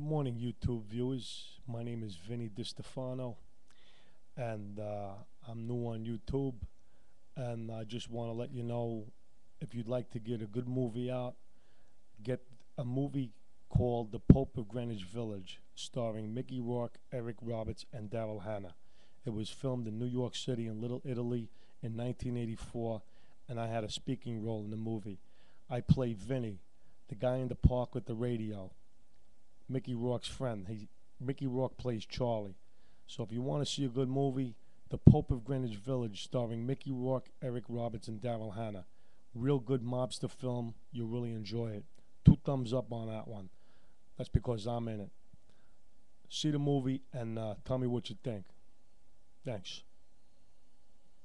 Good morning, YouTube viewers. My name is Vinny DiStefano, and uh, I'm new on YouTube. And I just want to let you know if you'd like to get a good movie out, get a movie called The Pope of Greenwich Village, starring Mickey Rourke, Eric Roberts, and Daryl Hannah. It was filmed in New York City and Little Italy in 1984, and I had a speaking role in the movie. I play Vinny, the guy in the park with the radio. Mickey Rourke's friend. He Mickey Rourke plays Charlie. So if you want to see a good movie, The Pope of Greenwich Village, starring Mickey Rourke, Eric Roberts, and Daryl Hannah. Real good mobster film. You'll really enjoy it. Two thumbs up on that one. That's because I'm in it. See the movie and uh, tell me what you think. Thanks.